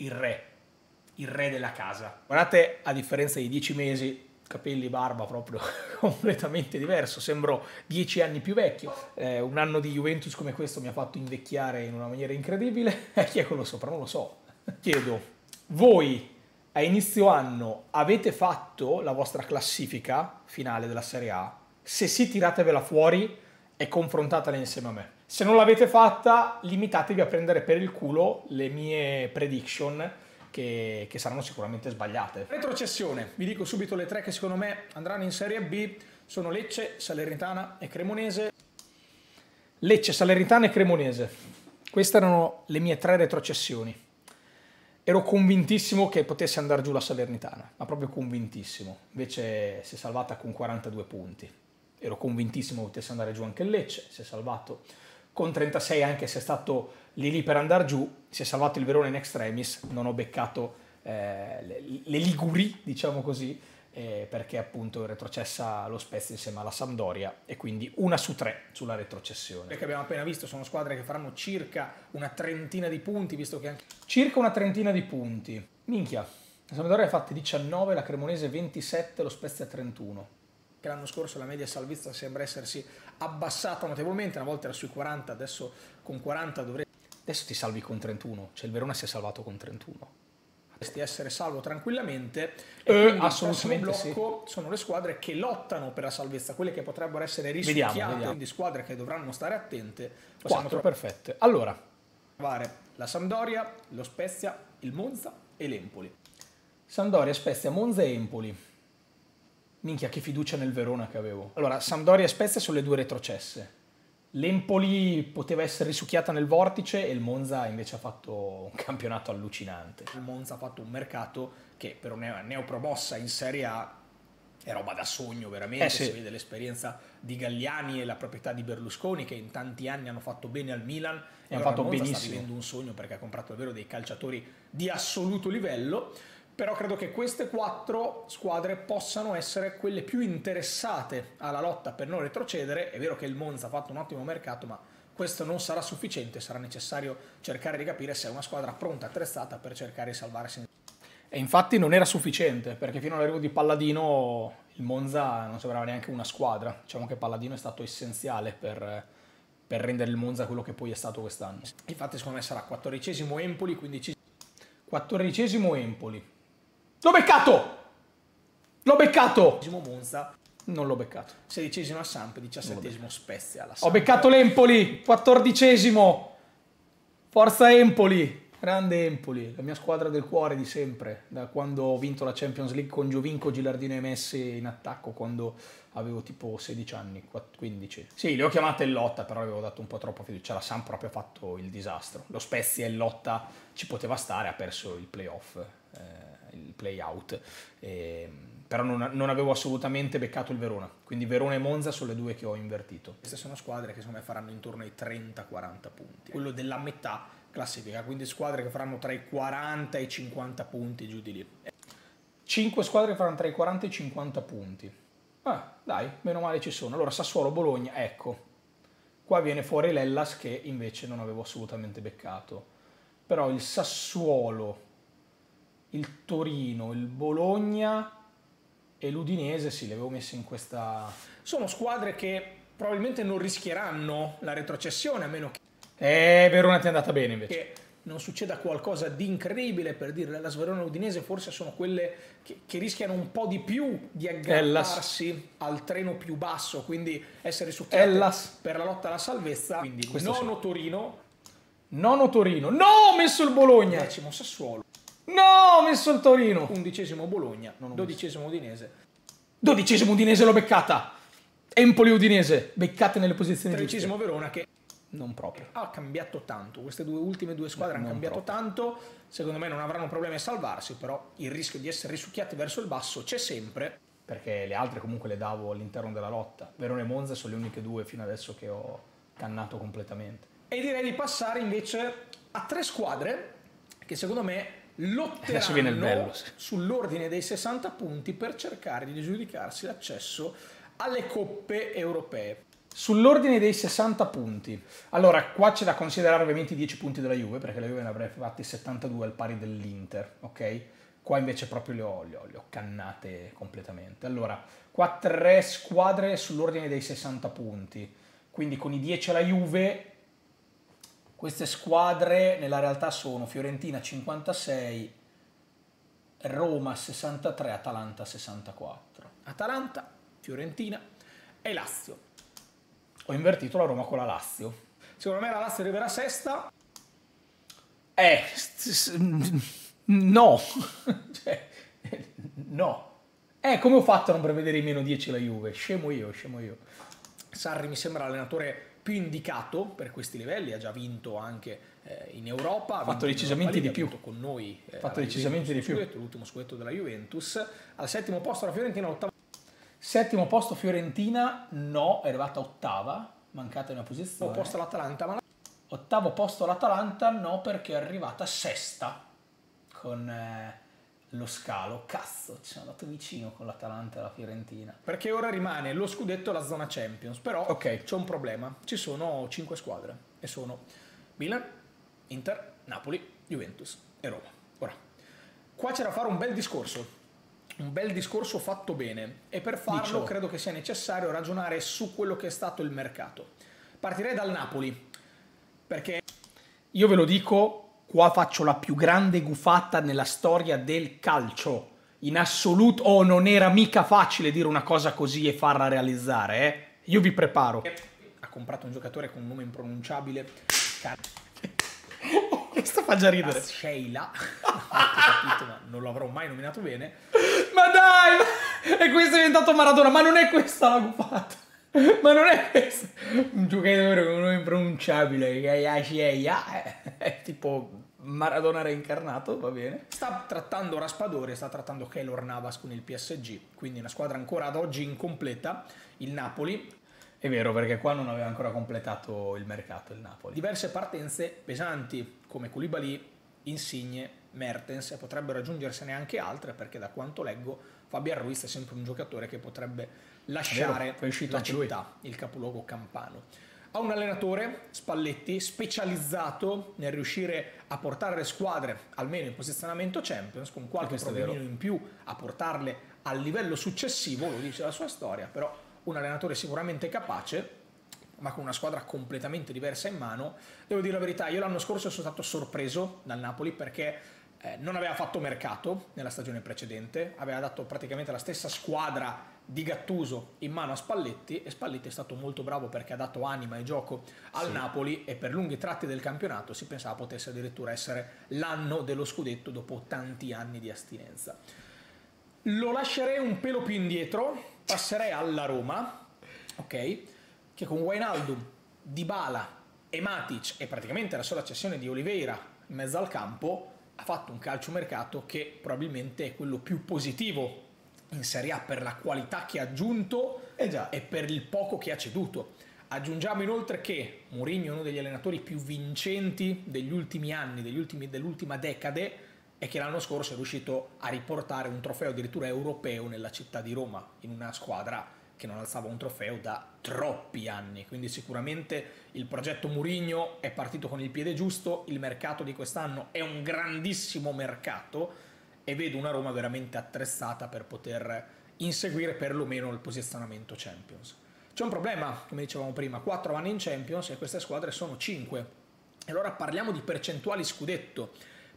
il re, il re della casa. Guardate, a differenza di dieci mesi, capelli, barba proprio completamente diverso, sembro dieci anni più vecchio. Eh, un anno di Juventus come questo mi ha fatto invecchiare in una maniera incredibile. E chi è quello sopra? Non lo so. Chiedo, voi a inizio anno avete fatto la vostra classifica finale della Serie A? Se sì, tiratevela fuori e confrontatela insieme a me. Se non l'avete fatta, limitatevi a prendere per il culo le mie prediction che, che, saranno sicuramente sbagliate. Retrocessione, vi dico subito le tre che secondo me andranno in Serie B, sono Lecce, Salernitana e Cremonese. Lecce, Salernitana e Cremonese. Queste erano le mie tre retrocessioni. Ero convintissimo che potesse andare giù la Salernitana, ma proprio convintissimo. Invece si è salvata con 42 punti. Ero convintissimo che potesse andare giù anche il Lecce, si è salvato con 36 anche se è stato lì lì per andare giù, si è salvato il Verone in extremis, non ho beccato eh, le, le, Liguri, diciamo così, eh, perché appunto è retrocessa lo Spezia insieme alla Sampdoria e quindi una su tre sulla retrocessione. Perché abbiamo appena visto sono squadre che faranno circa una trentina di punti, visto che anche... Circa una trentina di punti. Minchia, la Sampdoria ha fatto 19, la Cremonese 27, lo Spezia 31 che l'anno scorso la media salvezza sembra essersi abbassata notevolmente, una volta era sui 40, adesso con 40 dovresti... Adesso ti salvi con 31, cioè il Verona si è salvato con 31. Dovresti essere salvo tranquillamente e eh, assolutamente blocco sì. sono le squadre che lottano per la salvezza, quelle che potrebbero essere risucchiate, vediamo, vediamo. quindi squadre che dovranno stare attente. Quattro, perfette. Allora, trovare la Sampdoria, lo Spezia, il Monza e l'Empoli. Sampdoria, Spezia, Monza e Empoli Minchia, che fiducia nel Verona che avevo. Allora, Sampdoria e Spezia sono le due retrocesse. L'Empoli poteva essere risucchiata nel vortice e il Monza invece ha fatto un campionato allucinante. Il Monza ha fatto un mercato che per una neopromossa in Serie A è roba da sogno veramente, eh sì. si vede l'esperienza di Galliani e la proprietà di Berlusconi che in tanti anni hanno fatto bene al Milan e hanno fatto benissimo. sta vivendo un sogno perché ha comprato davvero dei calciatori di assoluto livello però credo che queste quattro squadre possano essere quelle più interessate alla lotta per non retrocedere. È vero che il Monza ha fatto un ottimo mercato, ma questo non sarà sufficiente, sarà necessario cercare di capire se è una squadra pronta, attrezzata per cercare di salvarsi. E infatti non era sufficiente, perché fino all'arrivo di Palladino il Monza non sembrava neanche una squadra. Diciamo che Palladino è stato essenziale per, per rendere il Monza quello che poi è stato quest'anno. Infatti secondo me sarà 14 Empoli, 15 14 Empoli, L'ho beccato! L'ho beccato! Monza. Non l'ho beccato. Sedicesimo a Samp, diciassettesimo Spezia. Samp. Ho beccato l'Empoli, quattordicesimo. Forza Empoli. Grande Empoli, la mia squadra del cuore di sempre, da quando ho vinto la Champions League con Giovinco, Gilardino e Messi in attacco quando avevo tipo 16 anni, 15. Sì, le ho chiamate in lotta, però avevo dato un po' troppo fiducia, la Samp proprio ha fatto il disastro. Lo Spezia in lotta ci poteva stare, ha perso il playoff. Eh, il play out. E, però non, non, avevo assolutamente beccato il Verona, quindi Verona e Monza sono le due che ho invertito. Queste sono squadre che secondo me faranno intorno ai 30-40 punti, quello della metà classifica, quindi squadre che faranno tra i 40 e i 50 punti giù di lì. 5 squadre che faranno tra i 40 e i 50 punti. Ah, dai, meno male ci sono. Allora Sassuolo-Bologna, ecco. Qua viene fuori l'Ellas che invece non avevo assolutamente beccato. Però il Sassuolo il Torino, il Bologna e l'Udinese, sì, le avevo messe in questa... Sono squadre che probabilmente non rischieranno la retrocessione, a meno che... Eh, Verona ti è andata bene invece. Che non succeda qualcosa di incredibile, per dire, la Sverona e l'Udinese forse sono quelle che, che, rischiano un po' di più di aggrapparsi al treno più basso, quindi essere succhiate per la lotta alla salvezza. Quindi Questo nono sì. Torino. Nono Torino. No, ho messo il Bologna! Decimo Sassuolo. No, ho messo il Torino. Undicesimo Bologna, dodicesimo Udinese. Dodicesimo Udinese l'ho beccata. Empoli Udinese, beccate nelle posizioni Tredicesimo Verona che non proprio. Ha cambiato tanto, queste due ultime due squadre no, hanno cambiato proprio. tanto, secondo me non avranno problemi a salvarsi, però il rischio di essere risucchiati verso il basso c'è sempre. Perché le altre comunque le davo all'interno della lotta. Verona e Monza sono le uniche due fino adesso che ho cannato completamente. E direi di passare invece a tre squadre che secondo me lotteranno sull'ordine dei 60 punti per cercare di giudicarsi l'accesso alle coppe europee. Sull'ordine dei 60 punti. Allora, qua c'è da considerare ovviamente i 10 punti della Juve, perché la Juve ne avrebbe fatti 72 al pari dell'Inter, ok? Qua invece proprio le ho, le ho, le ho cannate completamente. Allora, qua tre squadre sull'ordine dei 60 punti. Quindi con i 10 alla Juve, queste squadre nella realtà sono Fiorentina 56, Roma 63, Atalanta 64. Atalanta, Fiorentina e Lazio. Ho invertito la Roma con la Lazio. Secondo me la Lazio arriverà sesta. Eh, no. cioè, no. Eh, come ho fatto a non prevedere i meno 10 la Juve? Scemo io, scemo io. Sarri mi sembra l'allenatore più indicato per questi livelli, ha già vinto anche eh, in Europa, ha fatto decisamente di più con noi, ha fatto decisamente di più. Scudetto, l'ultimo scudetto della Juventus, al settimo posto la Fiorentina, ottava. Settimo posto Fiorentina, no, è arrivata ottava, mancata una posizione. Ottavo posto l'Atalanta, ma Ottavo posto l'Atalanta, no, perché è arrivata sesta con eh, lo scalo. Cazzo, ci sono andato vicino con l'Atalanta e la Fiorentina. Perché ora rimane lo scudetto e la zona Champions, però Ok. c'è un problema, ci sono cinque squadre e sono Milan, Inter, Napoli, Juventus e Roma. Ora, qua c'è da fare un bel discorso, un bel discorso fatto bene e per farlo Dicelo. credo che sia necessario ragionare su quello che è stato il mercato. Partirei dal Napoli, perché Io ve lo dico, qua faccio la più grande gufata nella storia del calcio. In assoluto, oh, non era mica facile dire una cosa così e farla realizzare, eh. Io vi preparo. ha comprato un giocatore con un nome impronunciabile, Questo fa già ridere. Sheila, capito, ma non l'avrò mai nominato bene. Ma dai! ma- E questo è diventato Maradona, ma non è questa la gufata. Ma non è. Un giocatore con un nome impronunciabile, è tipo Maradona reincarnato, va bene. Sta trattando Raspadori, sta trattando Keylor Navas con il PSG, quindi una squadra ancora ad oggi incompleta, il Napoli. È vero, perché qua non aveva ancora completato il mercato il Napoli. Diverse partenze pesanti come Koulibaly, Insigne, Mertens e potrebbero aggiungersene anche altre perché da quanto leggo Fabian Ruiz è sempre un giocatore che potrebbe lasciare lui. città, il capoluogo campano. Ha un allenatore, Spalletti, specializzato nel riuscire a portare le squadre almeno in posizionamento Champions, con qualche problemino in più a portarle al livello successivo, lo dice la sua storia, però un allenatore sicuramente capace, ma con una squadra completamente diversa in mano. Devo dire la verità, io l'anno scorso sono stato sorpreso dal Napoli perché eh, non aveva fatto mercato nella stagione precedente, aveva dato praticamente la stessa squadra di Gattuso in mano a Spalletti e Spalletti è stato molto bravo perché ha dato anima e gioco al Napoli e per lunghi tratti del campionato si pensava potesse addirittura essere l'anno dello scudetto dopo tanti anni di astinenza. Lo lascerei un pelo più indietro, passerei alla Roma, ok? Che con Wijnaldum, Dybala e Matic e praticamente la sola cessione di Oliveira in mezzo al campo ha fatto un calciomercato che probabilmente è quello più positivo in Serie A per la qualità che ha aggiunto Eh e per il poco che ha ceduto. Aggiungiamo inoltre che Mourinho è uno degli allenatori più vincenti degli ultimi anni, degli ultimi- dell'ultima decade, e che l'anno scorso è riuscito a riportare un trofeo addirittura europeo nella città di Roma, in una squadra che non alzava un trofeo da troppi anni. Quindi sicuramente il progetto Mourinho è partito con il piede giusto, il mercato di quest'anno è un grandissimo mercato e vedo una Roma veramente attrezzata per poter inseguire perlomeno il posizionamento Champions. C'è un problema, come dicevamo prima, 4 vanno in Champions e queste squadre sono 5. E allora parliamo di percentuali scudetto.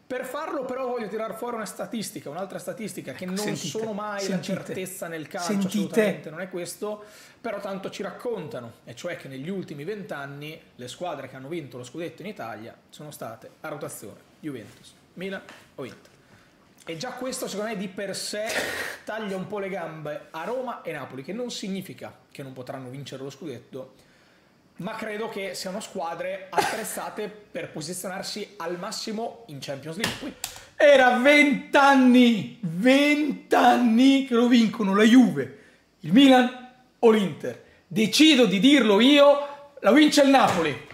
Per farlo però voglio tirar fuori una statistica, un'altra statistica che non Sentite, sono mai sentite, la certezza nel calcio, sentite. assolutamente non è questo, però tanto ci raccontano, e cioè che negli ultimi vent'anni le squadre che hanno vinto lo scudetto in Italia sono state a rotazione Juventus, Milan o Inter. E già questo secondo me di per sé taglia un po' le gambe a Roma e Napoli, che non significa che non potranno vincere lo scudetto, ma credo che siano squadre attrezzate per posizionarsi al massimo in Champions League. Era vent'anni, vent'anni che lo vincono la Juve, il Milan o l'Inter. Decido di dirlo io, la vince il Napoli.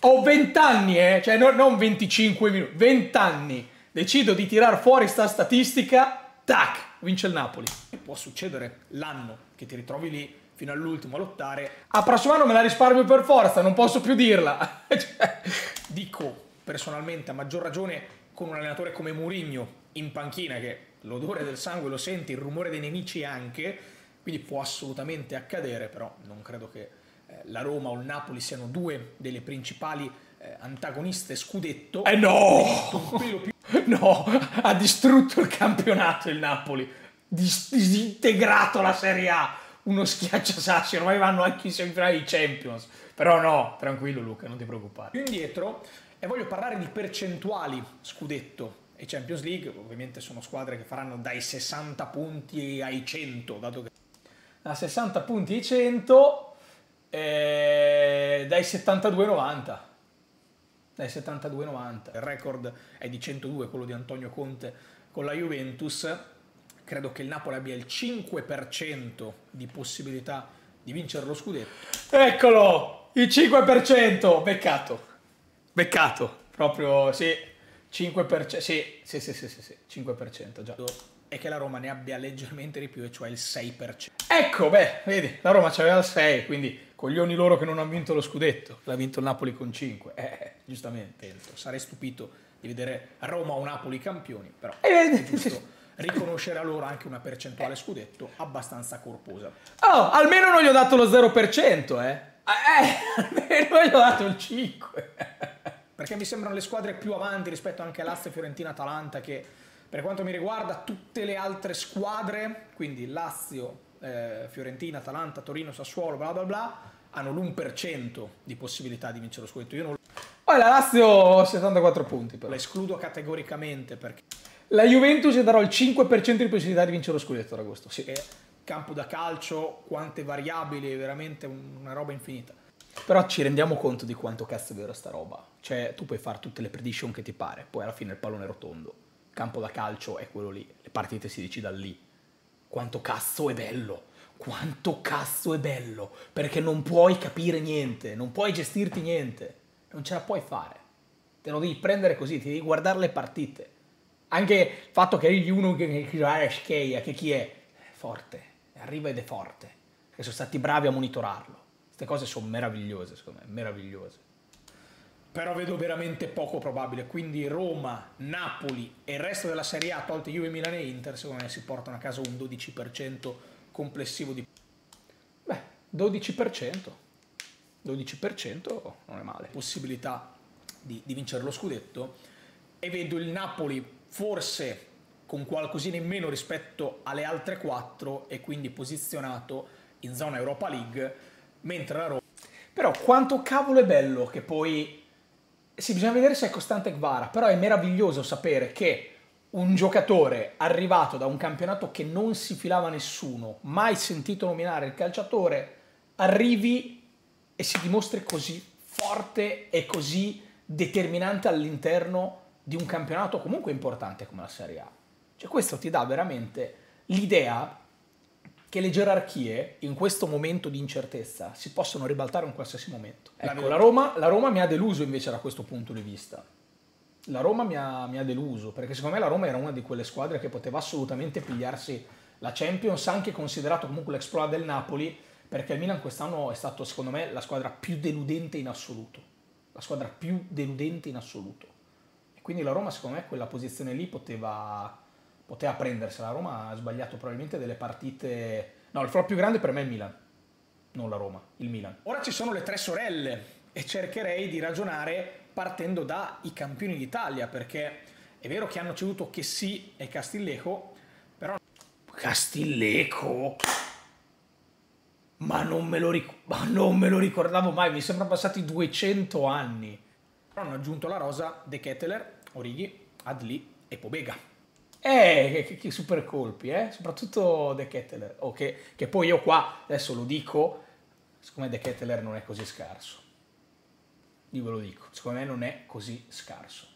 Ho vent'anni, eh, cioè no- non 25 minuti, vent'anni. Decido di tirar fuori sta statistica, tac, vince il Napoli. può succedere l'anno che ti ritrovi lì fino all'ultimo a lottare. A prossimo anno me la risparmio per forza, non posso più dirla. Cioè, dico personalmente, a maggior ragione con un allenatore come Mourinho in panchina, che l'odore del sangue lo senti, il rumore dei nemici anche, quindi può assolutamente accadere, però non credo che eh, la Roma o il Napoli siano due delle principali eh, antagoniste scudetto. Eh no! No, ha distrutto il campionato il Napoli, Dis- disintegrato la Serie A uno schiacciasassi, ormai vanno anche in semifinale di Champions. Però no, tranquillo Luca, non ti preoccupare. Più indietro e voglio parlare di percentuali scudetto e Champions League, ovviamente sono squadre che faranno dai 60 punti ai 100, dato che da 60 punti ai 100 eh, dai 72-90 dai 72-90 il record è di 102 quello di Antonio Conte con la Juventus credo che il Napoli abbia il 5% di possibilità di vincere lo scudetto. Eccolo, il 5%, beccato. Beccato, proprio sì, 5%, sì, sì, sì, sì, sì, sì 5% già. E che la Roma ne abbia leggermente di più, e cioè il 6%. Ecco, beh, vedi, la Roma c'aveva il 6, quindi coglioni loro che non hanno vinto lo scudetto, l'ha vinto il Napoli con 5. Eh, giustamente. Sarei stupito di vedere Roma o Napoli campioni, però eh, è giusto riconoscere a loro anche una percentuale scudetto abbastanza corposa. Oh, almeno non gli ho dato lo 0%, eh. Eh, almeno gli ho dato il 5. Perché mi sembrano le squadre più avanti rispetto anche a Lazio, Fiorentina, Atalanta, che per quanto mi riguarda tutte le altre squadre, quindi Lazio, eh, Fiorentina, Atalanta, Torino, Sassuolo, bla bla bla, hanno l'1% di possibilità di vincere lo scudetto. Io non. Poi la Lazio 74 punti però. La escludo categoricamente perché la Juventus darò il 5% di possibilità di vincere lo scudetto ad agosto. Sì. E campo da calcio, quante variabili, veramente una roba infinita. Però ci rendiamo conto di quanto cazzo è vera sta roba. Cioè, tu puoi fare tutte le prediction che ti pare, poi alla fine il pallone è rotondo. Campo da calcio è quello lì, le partite si decidano lì. Quanto cazzo è bello! Quanto cazzo è bello! Perché non puoi capire niente, non puoi gestirti niente, non ce la puoi fare. Te lo devi prendere così, ti devi guardare le partite anche il fatto che egli uno che, che ah, schia, che chi è? È forte, arriva ed è forte, che sono stati bravi a monitorarlo. Queste cose sono meravigliose, secondo me, meravigliose. Però vedo veramente poco probabile, quindi Roma, Napoli e il resto della Serie A, tolte Juve, Milan e Inter, secondo me si portano a casa un 12% complessivo di... Beh, 12%. 12% non è male. Possibilità di, di vincere lo scudetto e vedo il Napoli forse con qualcosina in meno rispetto alle altre quattro e quindi posizionato in zona Europa League, mentre la Roma... Però quanto cavolo è bello che poi... Sì, bisogna vedere se è costante Gvara, però è meraviglioso sapere che un giocatore arrivato da un campionato che non si filava nessuno, mai sentito nominare il calciatore, arrivi e si dimostri così forte e così determinante all'interno di un campionato comunque importante come la Serie A. Cioè questo ti dà veramente l'idea che le gerarchie in questo momento di incertezza si possono ribaltare in qualsiasi momento. Ecco, la Roma, la Roma mi ha deluso invece da questo punto di vista. La Roma mi ha, mi ha, deluso, perché secondo me la Roma era una di quelle squadre che poteva assolutamente pigliarsi la Champions, anche considerato comunque l'exploit del Napoli, perché il Milan quest'anno è stato secondo me la squadra più deludente in assoluto. La squadra più deludente in assoluto. Quindi la Roma, secondo me, quella posizione lì poteva, poteva prendersela. La Roma ha sbagliato probabilmente delle partite. No, il flop più grande per me è il Milan, non la Roma, il Milan. Ora ci sono le tre sorelle e cercherei di ragionare partendo dai campioni d'Italia, perché è vero che hanno ceduto che sì e Castillejo, però... Castillejo? Ma non, ric- ma non me lo ricordavo mai, mi sembra passati 200 anni. Però hanno aggiunto la rosa De Ketteler, Orighi, Adli e Pobega. Eh, che, che, super colpi, eh? soprattutto De Ketteler. Oh, che, poi io qua, adesso lo dico, secondo me De Ketteler non è così scarso. Io ve lo dico, secondo me non è così scarso.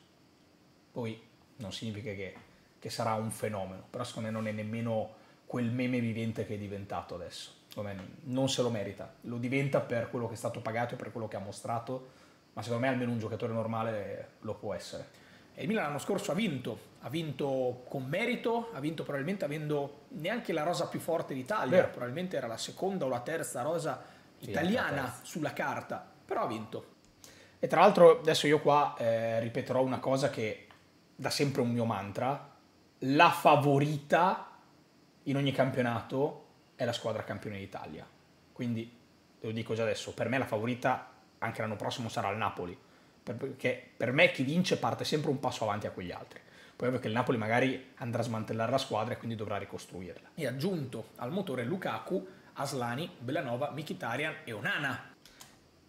Poi non significa che, che sarà un fenomeno, però secondo me non è nemmeno quel meme vivente che è diventato adesso. Me non se lo merita, lo diventa per quello che è stato pagato e per quello che ha mostrato, ma secondo me almeno un giocatore normale lo può essere E il Milan l'anno scorso ha vinto, ha vinto con merito, ha vinto probabilmente avendo neanche la rosa più forte d'Italia, Vero. probabilmente era la seconda o la terza rosa italiana sì, sulla carta, però ha vinto. E tra l'altro adesso io qua eh, ripeterò una cosa che da sempre un mio mantra, la favorita in ogni campionato è la squadra campione d'Italia. Quindi, lo dico già adesso, per me la favorita anche l'anno prossimo sarà il Napoli, perché per me chi vince parte sempre un passo avanti a quegli altri. Poi perché il Napoli magari andrà a smantellare la squadra e quindi dovrà ricostruirla. E aggiunto al motore Lukaku, Aslani, Bellanova, Mkhitaryan e Onana.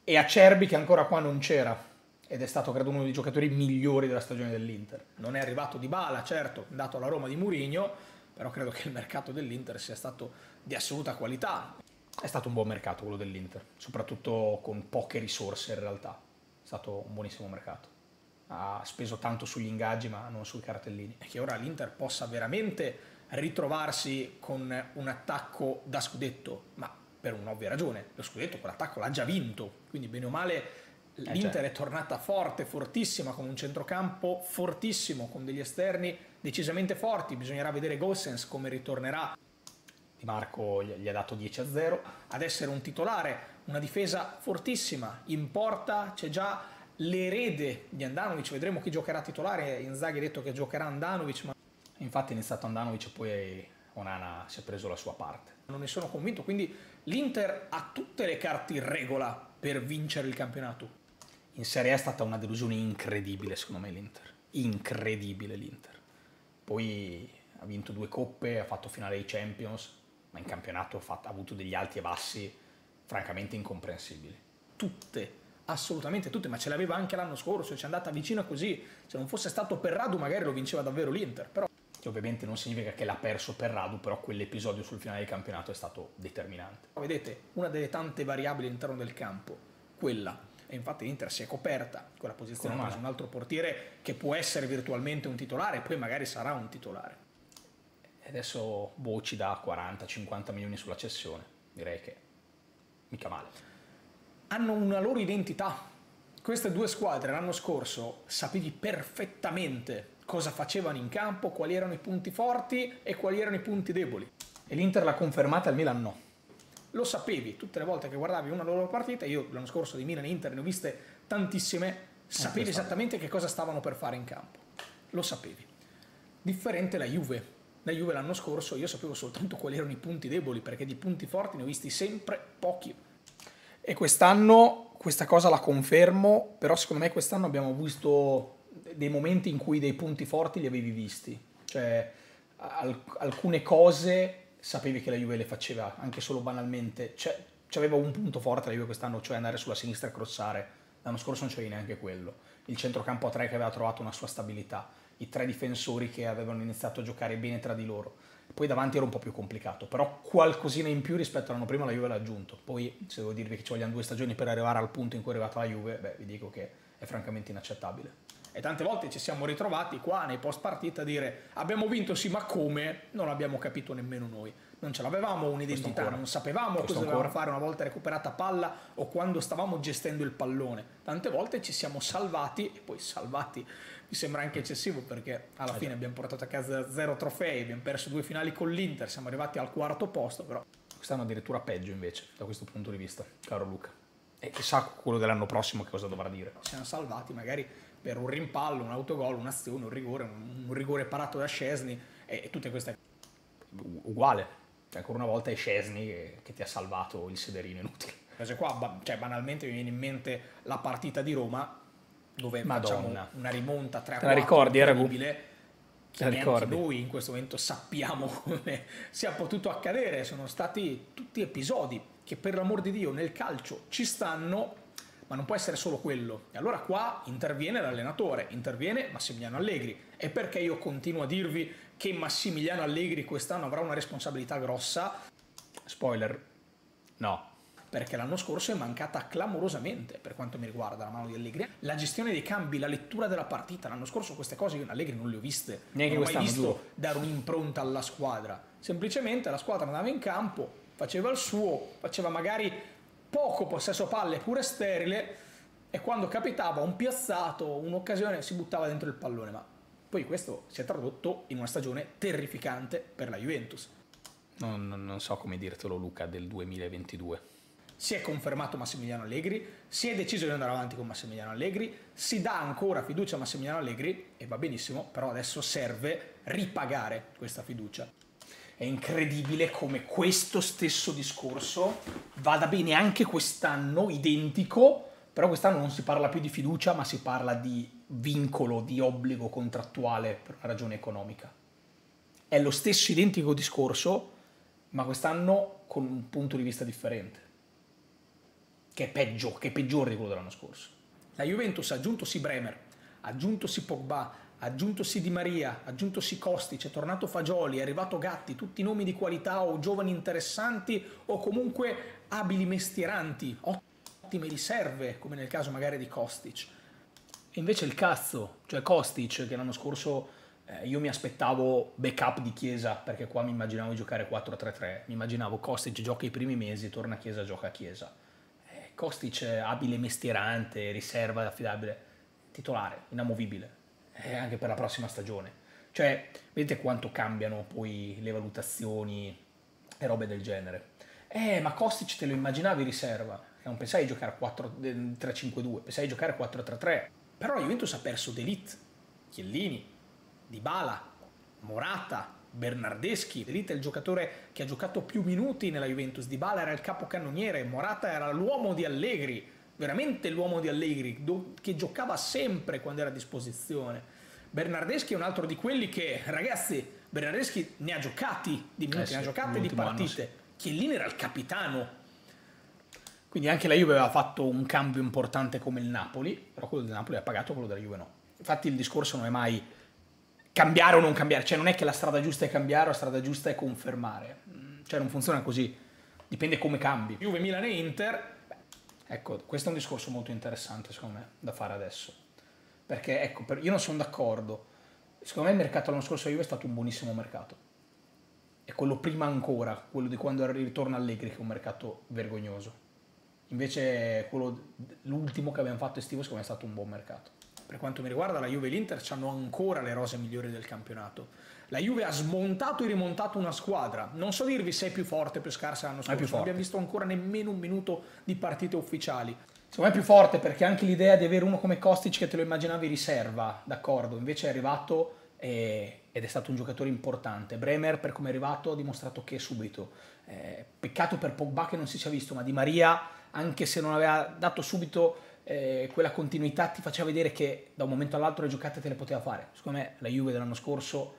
E Acerbi che ancora qua non c'era ed è stato credo uno dei giocatori migliori della stagione dell'Inter. Non è arrivato di bala, certo, dato alla Roma di Mourinho, però credo che il mercato dell'Inter sia stato di assoluta qualità. È stato un buon mercato quello dell'Inter, soprattutto con poche risorse in realtà. È stato un buonissimo mercato. Ha speso tanto sugli ingaggi ma non sui cartellini. E che ora l'Inter possa veramente ritrovarsi con un attacco da scudetto, ma per un'ovvia ragione. Lo scudetto, quell'attacco l'ha già vinto, quindi bene o male eh, l'Inter certo. è tornata forte, fortissima, con un centrocampo fortissimo, con degli esterni decisamente forti. Bisognerà vedere Gossens come ritornerà di Marco gli ha dato 10 a 0, ad essere un titolare, una difesa fortissima, in porta c'è già l'erede di Andanovic, vedremo chi giocherà titolare, Inzaghi ha detto che giocherà Andanovic, ma infatti è iniziato Andanovic e poi Onana si è preso la sua parte. Non ne sono convinto, quindi l'Inter ha tutte le carte in regola per vincere il campionato. In Serie A è stata una delusione incredibile secondo me l'Inter, incredibile l'Inter. Poi ha vinto due coppe, ha fatto finale ai Champions, ma in campionato ha, fatto, ha avuto degli alti e bassi francamente incomprensibili. Tutte, assolutamente tutte, ma ce l'aveva anche l'anno scorso, ci è andata vicino così. Se non fosse stato per Radu magari lo vinceva davvero l'Inter, però... Che ovviamente non significa che l'ha perso per Radu, però quell'episodio sul finale del campionato è stato determinante. Vedete, una delle tante variabili all'interno del campo, quella e infatti l'Inter si è coperta quella posizione ha preso un altro portiere che può essere virtualmente un titolare e poi magari sarà un titolare adesso voci da 40-50 milioni sulla cessione, direi che mica male. Hanno una loro identità. Queste due squadre l'anno scorso sapevi perfettamente cosa facevano in campo, quali erano i punti forti e quali erano i punti deboli. E l'Inter l'ha confermata, il Milan no. Lo sapevi, tutte le volte che guardavi una loro partita, io l'anno scorso di Milan e Inter ne ho viste tantissime, sapevi esattamente che cosa stavano per fare in campo. Lo sapevi. Differente la Juve, la Juve l'anno scorso io sapevo soltanto quali erano i punti deboli, perché di punti forti ne ho visti sempre pochi. E quest'anno questa cosa la confermo, però secondo me quest'anno abbiamo visto dei momenti in cui dei punti forti li avevi visti. Cioè alc- alcune cose sapevi che la Juve le faceva, anche solo banalmente. Cioè, c'aveva un punto forte la Juve quest'anno, cioè andare sulla sinistra e crossare. L'anno scorso non c'avevi neanche quello. Il centrocampo a tre che aveva trovato una sua stabilità i tre difensori che avevano iniziato a giocare bene tra di loro. Poi davanti era un po' più complicato, però qualcosina in più rispetto all'anno prima la Juve l'ha aggiunto. Poi se devo dirvi che ci vogliono due stagioni per arrivare al punto in cui è arrivata la Juve, beh, vi dico che è francamente inaccettabile. E tante volte ci siamo ritrovati qua nei post partita a dire abbiamo vinto sì, ma come? Non abbiamo capito nemmeno noi. Non ce l'avevamo un'identità, non sapevamo Questo cosa dovevamo fare una volta recuperata palla o quando stavamo gestendo il pallone. Tante volte ci siamo salvati e poi salvati mi sembra anche eccessivo perché alla ah, fine abbiamo portato a casa zero trofei, abbiamo perso due finali con l'Inter, siamo arrivati al quarto posto, però quest'anno addirittura peggio invece da questo punto di vista, caro Luca. E chissà quello dell'anno prossimo che cosa dovrà dire. Siamo salvati magari per un rimpallo, un autogol, un'azione, un rigore, un, un rigore parato da Scesni e, e, tutte queste uguale. Cioè, ancora una volta è Scesni che, che ti ha salvato il sederino inutile. Qua, cioè, banalmente mi viene in mente la partita di Roma dove Madonna. una rimonta 3 a 4 Te la ricordi, incredibile che ricordi. noi in questo momento sappiamo come sia potuto accadere. Sono stati tutti episodi che per l'amor di Dio nel calcio ci stanno ma non può essere solo quello. E allora qua interviene l'allenatore interviene Massimiliano Allegri. E perché io continuo a dirvi che Massimiliano Allegri quest'anno avrà una responsabilità grossa? Spoiler. No perché l'anno scorso è mancata clamorosamente per quanto mi riguarda la mano di Allegri. La gestione dei cambi, la lettura della partita, l'anno scorso queste cose io in Allegri non le ho viste, Neanche non ho mai visto giuro. dare un'impronta alla squadra. Semplicemente la squadra andava in campo, faceva il suo, faceva magari poco possesso palle, pure sterile, e quando capitava un piazzato, un'occasione, si buttava dentro il pallone, ma poi questo si è tradotto in una stagione terrificante per la Juventus. Non, non so come dirtelo Luca del 2022 si è confermato Massimiliano Allegri, si è deciso di andare avanti con Massimiliano Allegri, si dà ancora fiducia a Massimiliano Allegri e va benissimo, però adesso serve ripagare questa fiducia. È incredibile come questo stesso discorso vada bene anche quest'anno, identico, però quest'anno non si parla più di fiducia, ma si parla di vincolo, di obbligo contrattuale per una ragione economica. È lo stesso identico discorso, ma quest'anno con un punto di vista differente che è peggio, che è peggiore di quello dell'anno scorso. La Juventus ha aggiunto sì Bremer, ha aggiunto sì Pogba, ha aggiunto sì Di Maria, ha aggiunto sì Kostic, è tornato Fagioli, è arrivato Gatti, tutti nomi di qualità o giovani interessanti o comunque abili mestieranti, ottime riserve, come nel caso magari di Kostic. E invece il cazzo, cioè Kostic che l'anno scorso eh, io mi aspettavo backup di Chiesa perché qua mi immaginavo di giocare 4-3-3, mi immaginavo Kostic gioca i primi mesi, torna a Chiesa, gioca a Chiesa Kostic abile mestierante, riserva affidabile, titolare, inamovibile, eh, anche per la prossima stagione. Cioè, vedete quanto cambiano poi le valutazioni e robe del genere. Eh, ma Kostic te lo immaginavi riserva, non pensai di giocare a 3-5-2, eh, pensai di giocare a 4-3-3. Però la Juventus ha perso D'Elite, Chiellini, Dybala, Morata, Bernardeschi, Elite è il giocatore che ha giocato più minuti nella Juventus, Di Bala era il capocannoniere, Morata era l'uomo di Allegri, veramente l'uomo di Allegri, che giocava sempre quando era a disposizione. Bernardeschi è un altro di quelli che, ragazzi, Bernardeschi ne ha giocati di minuti, eh sì, ne ha giocate di partite. Anno, sì. Chiellini era il capitano. Quindi anche la Juve aveva fatto un cambio importante come il Napoli, però quello del Napoli ha pagato, quello della Juve no. Infatti il discorso non è mai cambiare o non cambiare, cioè non è che la strada giusta è cambiare o la strada giusta è confermare, cioè non funziona così, dipende come cambi. Juve, Milan e Inter, ecco, questo è un discorso molto interessante secondo me da fare adesso, perché ecco, io non sono d'accordo, secondo me il mercato l'anno scorso a Juve è stato un buonissimo mercato, e quello prima ancora, quello di quando ritorna Allegri che è un mercato vergognoso, invece quello, l'ultimo che abbiamo fatto estivo secondo me è stato un buon mercato per quanto mi riguarda la Juve e l'Inter hanno ancora le rose migliori del campionato. La Juve ha smontato e rimontato una squadra. Non so dirvi se è più forte o più scarsa l'anno scorso, non abbiamo visto ancora nemmeno un minuto di partite ufficiali. Secondo me è più forte perché anche l'idea di avere uno come Kostic che te lo immaginavi riserva, d'accordo, invece è arrivato e, ed è stato un giocatore importante. Bremer per come è arrivato ha dimostrato che subito. Eh, peccato per Pogba che non si sia visto, ma Di Maria, anche se non aveva dato subito eh, quella continuità ti faceva vedere che da un momento all'altro le giocate te le poteva fare. Secondo me la Juve dell'anno scorso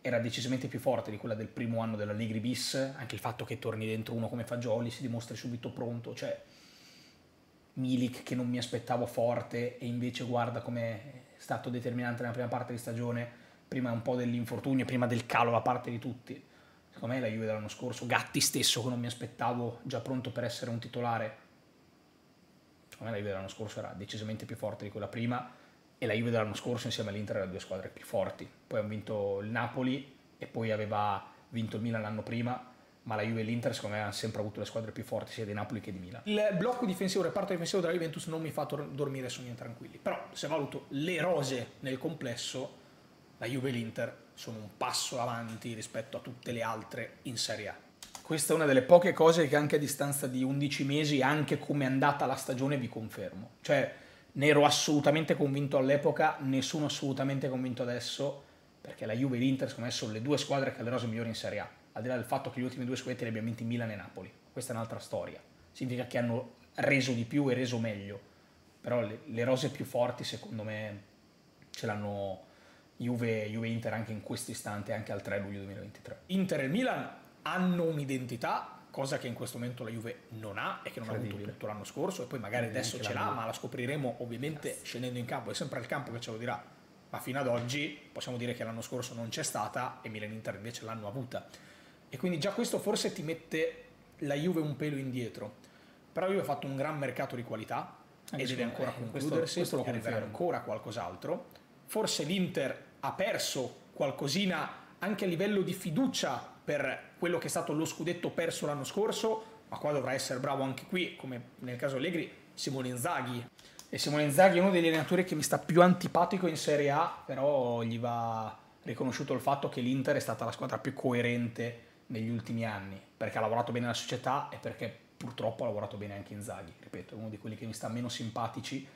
era decisamente più forte di quella del primo anno della Ligri bis, anche il fatto che torni dentro uno come Fagioli si dimostri subito pronto, cioè Milik che non mi aspettavo forte e invece guarda come è stato determinante nella prima parte di stagione, prima un po' dell'infortunio, prima del calo da parte di tutti. Secondo me la Juve dell'anno scorso, Gatti stesso che non mi aspettavo già pronto per essere un titolare, secondo me la Juve dell'anno scorso era decisamente più forte di quella prima e la Juve dell'anno scorso insieme all'Inter erano due squadre più forti. Poi hanno vinto il Napoli e poi aveva vinto il Milan l'anno prima, ma la Juve e l'Inter secondo me hanno sempre avuto le squadre più forti sia di Napoli che di Milan. Il blocco difensivo, il reparto difensivo della Juventus non mi fa dormire sogni tranquilli, però se valuto le rose nel complesso, la Juve e l'Inter sono un passo avanti rispetto a tutte le altre in Serie A questa è una delle poche cose che anche a distanza di 11 mesi, anche come è andata la stagione, vi confermo. Cioè, ne ero assolutamente convinto all'epoca, ne sono assolutamente convinto adesso, perché la Juve e l'Inter, secondo me, sono le due squadre che hanno le rose migliori in Serie A. Al di là del fatto che gli ultimi due squadre li abbiamo vinti Milan e Napoli. Questa è un'altra storia. Significa che hanno reso di più e reso meglio. Però le, le rose più forti, secondo me, ce l'hanno Juve, Juve e Inter anche in questo istante, anche al 3 luglio 2023. Inter e Milan hanno un'identità, cosa che in questo momento la Juve non ha e che non ha avuto tutto l'anno scorso e poi magari adesso ce l'ha, ma la scopriremo ovviamente yes. scendendo in campo, è sempre il campo che ce lo dirà, ma fino ad oggi possiamo dire che l'anno scorso non c'è stata e Milan Inter invece l'hanno avuta. E quindi già questo forse ti mette la Juve un pelo indietro. Però la Juve ha fatto un gran mercato di qualità e deve ancora concludersi, questo, questo arriverà ancora qualcos'altro. Forse l'Inter ha perso qualcosina anche a livello di fiducia per quello che è stato lo scudetto perso l'anno scorso, ma qua dovrà essere bravo anche qui, come nel caso Allegri, Simone Inzaghi. E Simone Inzaghi è uno degli allenatori che mi sta più antipatico in Serie A, però gli va riconosciuto il fatto che l'Inter è stata la squadra più coerente negli ultimi anni, perché ha lavorato bene la società e perché purtroppo ha lavorato bene anche Inzaghi. Ripeto, è uno di quelli che mi sta meno simpatici,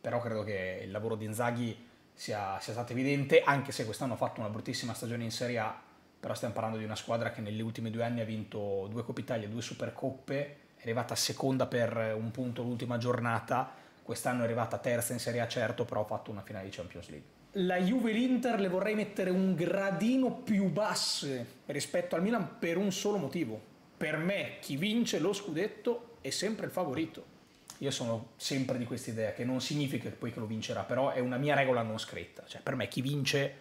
però credo che il lavoro di Inzaghi sia, sia stato evidente, anche se quest'anno ha fatto una bruttissima stagione in Serie A, però stiamo parlando di una squadra che negli ultimi due anni ha vinto due Coppa Italia, due Supercoppe, è arrivata seconda per un punto l'ultima giornata, quest'anno è arrivata terza in Serie A certo, però ha fatto una finale di Champions League. La Juve e l'Inter le vorrei mettere un gradino più basse rispetto al Milan per un solo motivo. Per me chi vince lo scudetto è sempre il favorito. Io sono sempre di questa idea, che non significa poi che lo vincerà, però è una mia regola non scritta. Cioè, per me chi vince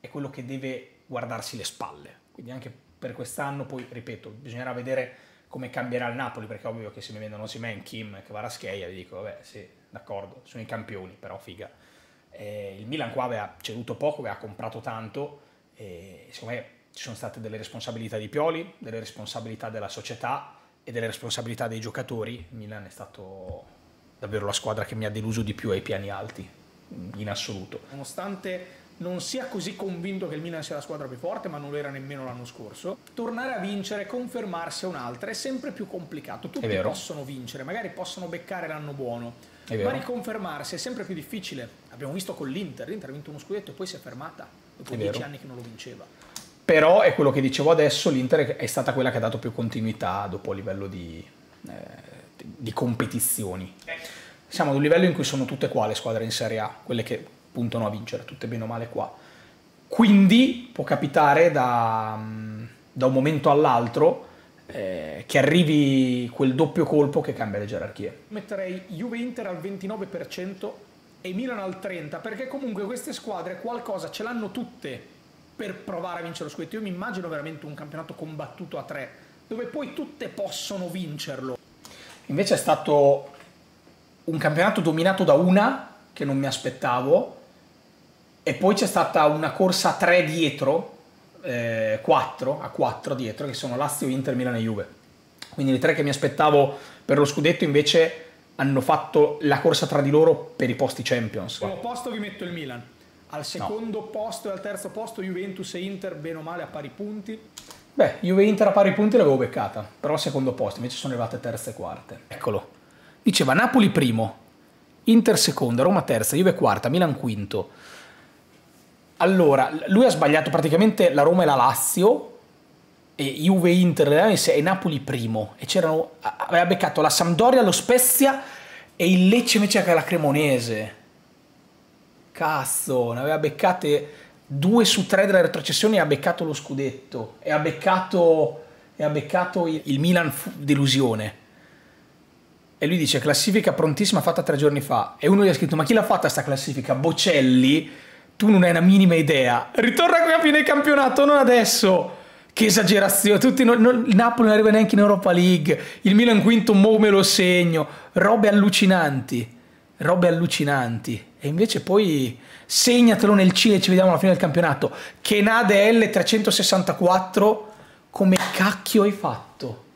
è quello che deve guardarsi le spalle. Quindi anche per quest'anno, poi ripeto, bisognerà vedere come cambierà il Napoli, perché è ovvio che se mi vendono Simen, Kim, che Varascheia, vi dico, vabbè, sì, d'accordo, sono i campioni, però figa. Eh, il Milan qua aveva ceduto poco, aveva comprato tanto, e secondo me ci sono state delle responsabilità di Pioli, delle responsabilità della società e delle responsabilità dei giocatori. Il Milan è stato davvero la squadra che mi ha deluso di più ai piani alti, in assoluto. Nonostante non sia così convinto che il Milan sia la squadra più forte, ma non lo era nemmeno l'anno scorso. Tornare a vincere, confermarsi a un'altra è sempre più complicato. Tutti possono vincere, magari possono beccare l'anno buono, ma riconfermarsi è sempre più difficile. Abbiamo visto con l'Inter, l'Inter ha vinto uno scudetto e poi si è fermata dopo è dieci vero. anni che non lo vinceva. Però è quello che dicevo adesso, l'Inter è stata quella che ha dato più continuità dopo a livello di, eh, di competizioni. Siamo ad un livello in cui sono tutte qua le squadre in Serie A, quelle che puntano a vincere, tutte bene o male qua. Quindi può capitare da, da un momento all'altro eh, che arrivi quel doppio colpo che cambia le gerarchie. Metterei Juve-Inter al 29% e Milan al 30% perché comunque queste squadre qualcosa ce l'hanno tutte per provare a vincere lo scudetto. Io mi immagino veramente un campionato combattuto a tre dove poi tutte possono vincerlo. Invece è stato un campionato dominato da una che non mi aspettavo e poi c'è stata una corsa a tre dietro, eh, 4 a 4 dietro, che sono Lazio, Inter, Milan e Juve. Quindi le tre che mi aspettavo per lo scudetto invece hanno fatto la corsa tra di loro per i posti Champions. Al posto vi metto il Milan. Al secondo no. posto e al terzo posto Juventus e Inter bene o male a pari punti. Beh, Juve e Inter a pari punti l'avevo beccata, però al secondo posto, invece sono arrivate terze e quarte. Eccolo. Diceva Napoli primo, Inter seconda, Roma terza, Juve quarta, Milan quinto. Allora, lui ha sbagliato praticamente la Roma e la Lazio, e Juve, Inter e Napoli primo. E c'erano, aveva beccato la Sampdoria, lo Spezia e il Lecce invece che la Cremonese. Cazzo, ne aveva beccate due su tre delle retrocessioni e ha beccato lo scudetto. E ha beccato, e ha beccato il, il Milan delusione. E lui dice classifica prontissima fatta tre giorni fa. E uno gli ha scritto ma chi l'ha fatta sta classifica? Bocelli tu non hai una minima idea. Ritorna qui a fine campionato, non adesso. Che esagerazione, Tutti non, non, il Napoli non arriva neanche in Europa League, il Milan quinto, mo me lo segno, robe allucinanti, robe allucinanti. E invece poi segnatelo nel Cile, ci vediamo alla fine del campionato. Kenade L364, come cacchio hai fatto?